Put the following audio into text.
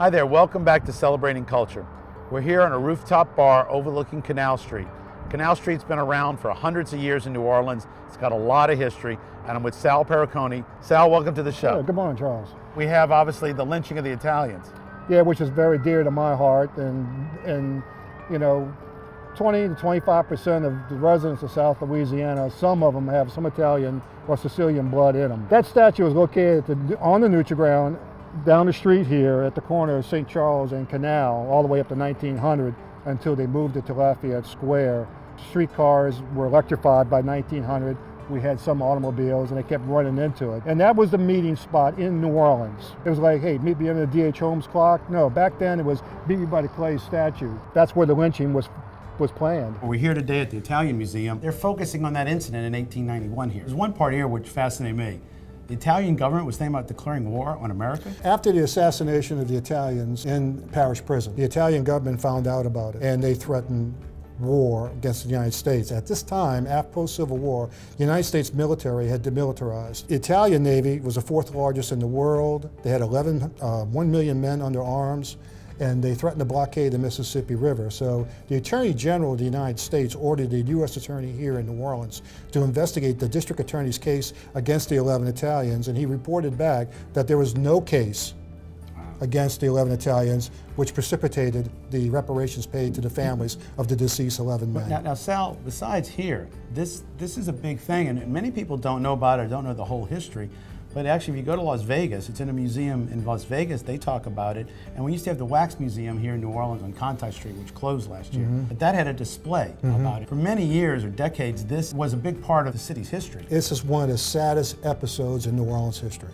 Hi there, welcome back to Celebrating Culture. We're here on a rooftop bar overlooking Canal Street. Canal Street's been around for hundreds of years in New Orleans. It's got a lot of history, and I'm with Sal Perricone. Sal, welcome to the show. Yeah, good morning, Charles. We have obviously the lynching of the Italians. Yeah, which is very dear to my heart, and and you know, 20 to 25 percent of the residents of South Louisiana, some of them have some Italian or Sicilian blood in them. That statue is located on the neutral ground down the street here at the corner of St. Charles and Canal, all the way up to 1900 until they moved it to Lafayette Square. Streetcars were electrified by 1900. We had some automobiles and they kept running into it. And that was the meeting spot in New Orleans. It was like, hey, meet me under the D.H. Holmes clock. No, back then it was meet me by the Clay statue. That's where the lynching was was planned. We're here today at the Italian Museum. They're focusing on that incident in 1891 here. There's one part here which fascinated me. The Italian government was thinking about declaring war on America? After the assassination of the Italians in Parish prison, the Italian government found out about it and they threatened war against the United States. At this time, after post-Civil War, the United States military had demilitarized. The Italian Navy was the fourth largest in the world. They had 11, uh, 1 million men under arms and they threatened to blockade the Mississippi River. So the Attorney General of the United States ordered the U.S. Attorney here in New Orleans to investigate the district attorney's case against the 11 Italians, and he reported back that there was no case against the 11 Italians, which precipitated the reparations paid to the families of the deceased 11 men. Now, now, Sal, besides here, this, this is a big thing, and many people don't know about it, or don't know the whole history. But actually, if you go to Las Vegas, it's in a museum in Las Vegas, they talk about it. And we used to have the Wax Museum here in New Orleans on Conti Street, which closed last year. Mm -hmm. But that had a display mm -hmm. about it. For many years or decades, this was a big part of the city's history. This is one of the saddest episodes in New Orleans history.